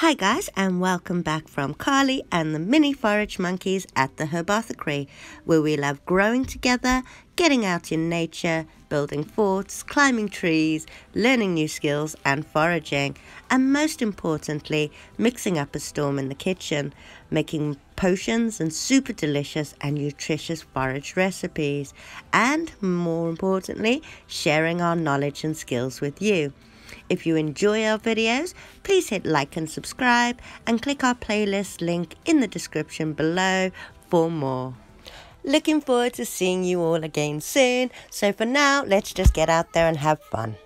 Hi guys and welcome back from Carly and the mini forage monkeys at the Herbothecary where we love growing together, getting out in nature, building forts, climbing trees, learning new skills and foraging and most importantly mixing up a storm in the kitchen, making potions and super delicious and nutritious forage recipes and more importantly sharing our knowledge and skills with you. If you enjoy our videos, please hit like and subscribe and click our playlist link in the description below for more. Looking forward to seeing you all again soon. So for now, let's just get out there and have fun.